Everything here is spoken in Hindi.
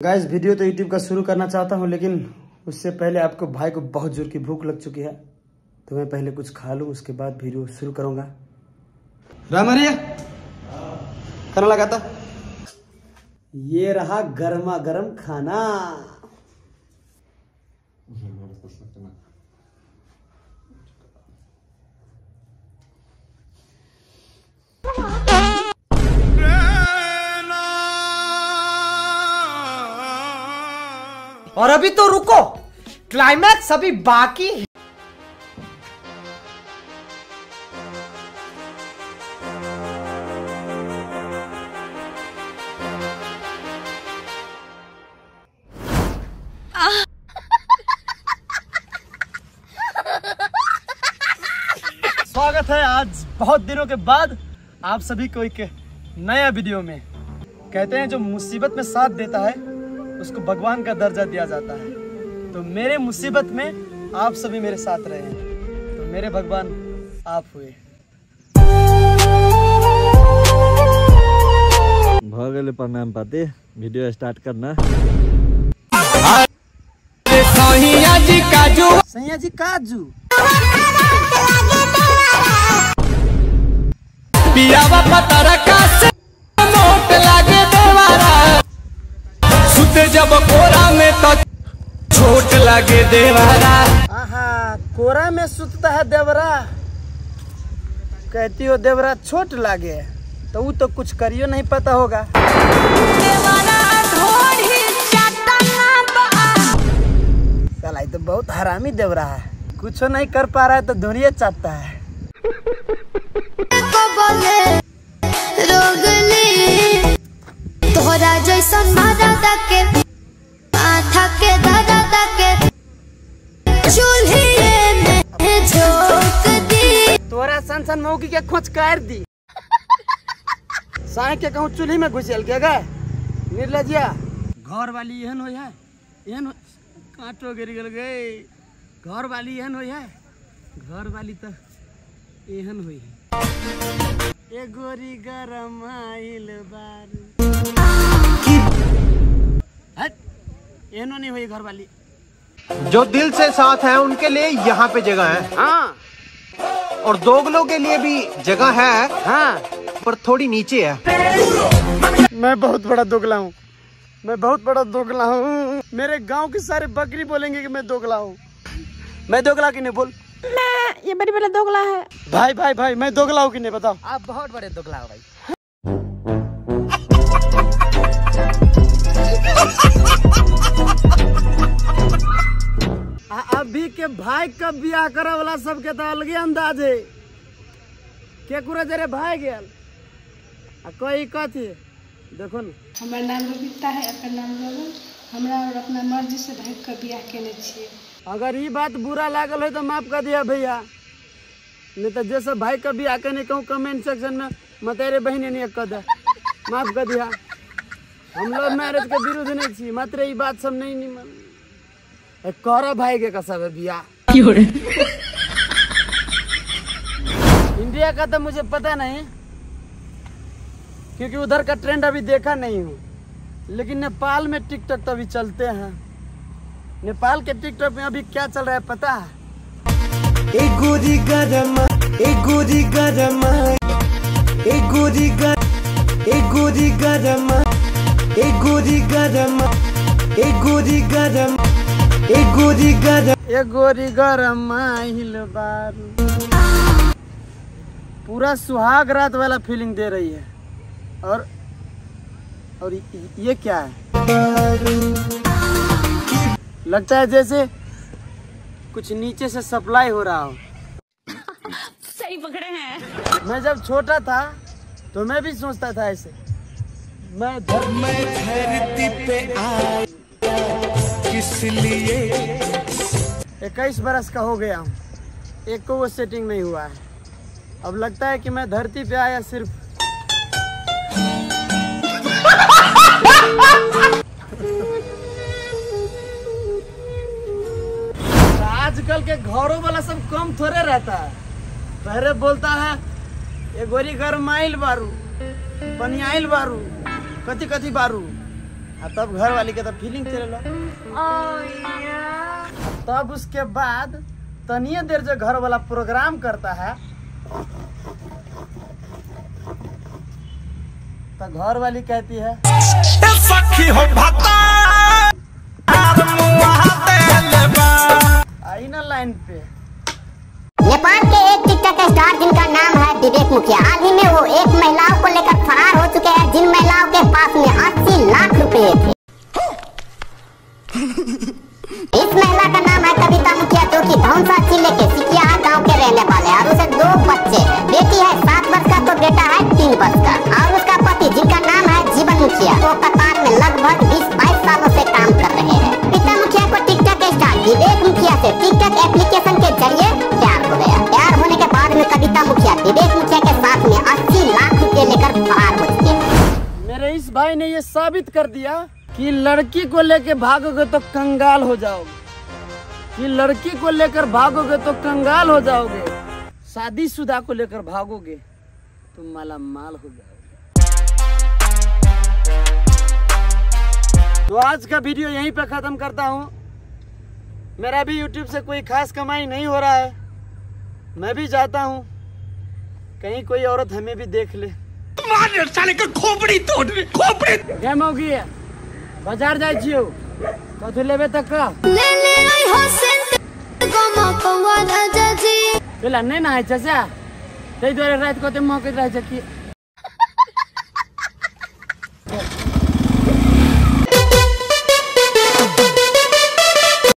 गाइस वीडियो तो यूट्यूब का शुरू करना चाहता हूँ, लेकिन उससे पहले आपको भाई को बहुत ज़ोर की भूख लग चुकी है तो मैं पहले कुछ खा लूँ, उसके बाद वीडियो शुरू करूँगा। रामरिया खाना लगाता? ये रहा गर्मा गर्म खाना और अभी तो रुको। क्लाइमैक्स अभी बाकी है। स्वागत है आज बहुत दिनों के बाद आप सभी को एक नया वीडियो में। कहते हैं जो मुसीबत में साथ देता है उसको भगवान का दर्जा दिया जाता है। तो मेरे मुसीबत में आप सभी मेरे साथ रहे हैं। तो मेरे भगवान आप हुए। भ गेले प्रणाम पाती वीडियो स्टार्ट करना। सैया जी काजू। पियावा पतर का से नोट सुते जब कोरा में तो छोट लागे देवारा। आहा कोरा में सुतता है देवरा। कहती हो देवरा छोट लागे तो वो तो कुछ करियो नहीं पता होगा। साला तो बहुत हरामी देवरा है। कुछ नहीं कर पा रहा है तो धुरिये चाटता है। तोहरा जैसन के माथा के दादा के चूल्हे में झोंक दी। तोरा सन सन मौकी के खोच कर दी। साय के कहूँ चूल्ही में घुसल के गए निर्लजिया घर वाली एहन होई है एहन हो- कांटो गिर गल गए घर वाली एहन होई है घर वाली तो एहन होई है। ए गोरी गरम आइल बारू। एहनो नहीं हुई घर वाली जो दिल से साथ है उनके लिए यहाँ पे जगह है। हाँ। और दोगलों के लिए भी जगह है हाँ। पर थोड़ी नीचे है। मैं बहुत बड़ा दोगला हूँ। मैं बहुत बड़ा दोगला हूँ। मेरे गाँव के सारे बकरी बोलेंगे कि मैं दोगला हूँ। मैं दोगला की नहीं बोल? मैं ये बड़ी बड़ा दोगला है। भाई भाई भाई मैं दोगला हूँ कि नहीं बताओ? आप बहुत बड़े दुगला हो भाई। भाई का बियाह करे वाला सबके तो अलगे अंदाज है। के कुरा जरे भाई गेल? आ कोई कथी? देखो ना। हमार नाम बबीता है अपन नाम गगन हमरा और अपना मर्ज़ी से भाई का बियाह केने छिए अगर ये बात बुरा लागल है तो माफ़ कर दिया भैया। नहीं तो जैसे भाई का बियाह करने कहूँ कमेंट सेक्शन में मतेरे बहन नहीं कर दे। माफ़ कर दिया। हम लोग मैरिज के विरुद्ध नहीं छी मात्र ये बात सब नहीं निमन ए, कर भाई के कसब है बियाह इंडिया का तो मुझे पता नहीं क्योंकि उधर का ट्रेंड अभी देखा नहीं हूँ। लेकिन नेपाल में टिकटॉक तो अभी चलते हैं। नेपाल के टिकटॉक में अभी क्या चल रहा है पता है? ए गोरी गरमा ए गोरी गरमा ए गोरी गर ए गोरी गरमा ए गोरी गरमा ए गोरी गरम। ए गोरी गरम। ए गोरी गरम हिल बारू। पूरा सुहाग रात वाला फीलिंग दे रही है। और और ये क्या है? लगता है जैसे कुछ नीचे से सप्लाई हो रहा हो। सही पकड़े हैं। मैं जब छोटा था तो मैं भी सोचता था ऐसे। मैं धर... धरती पे आया। इक्कीस बरस का हो गया हूँ। एक को वो सेटिंग नहीं हुआ है। अब लगता है कि मैं धरती पे आया सिर्फ़। आजकल के घरों वाला सब कम थोड़े रहता है। पहले बोलता है, ये गोरी घर माइल बारू बनियाइल बारू कथी कथी बारू। तब घर वाली के तो फीलिंग चलेला तब उसके बाद तनिए देर जो घर वाला प्रोग्राम करता है तो घर वाली कहती है आई ना लाइन पे। नेपाल के एक टिकटॉक स्टार जिनका नाम है, विवेक मुखिया। हाल ही में वो एक महिलाओं को लेकर फरार हो चुके हैं। जिन महिलाओं के पास में अस्सी लाख रुपए थे। इस महिला का नाम है कविता मुखिया, जो कि धौनसा ज़िले के सिकिया गाँव के रहने वाले और उसे दो बच्चे, बेटी है सात वर्ष का तो बेटा है तीन वर्ष का। और उसका पति, जिनका नाम है जीवन मुखिया, वो कतार में लगभग इस भाई ने ये साबित कर दिया कि लड़की को लेकर भागोगे तो कंगाल हो जाओगे। कि लड़की को लेकर भागोगे तो कंगाल हो जाओगे। शादी शादीशुदा को लेकर भागोगे तो माला माल हो जाओगे। तो आज का वीडियो यहीं पे खत्म करता हूँ। मेरा भी यूट्यूब से कोई खास कमाई नहीं हो रहा है। मैं भी जाता हूँ। कहीं कोई औरत हमें भी देख ले। मानेर सालेको खोपडी तोड्ने खोपडी ए मौगी बजार जाइ छियौ कथु लेबे त क? ले ले आई हसन गमा कवाल अजजी बेला नै नआइछ सा त्यही दुवारे रात कते मकै रहेछ कि?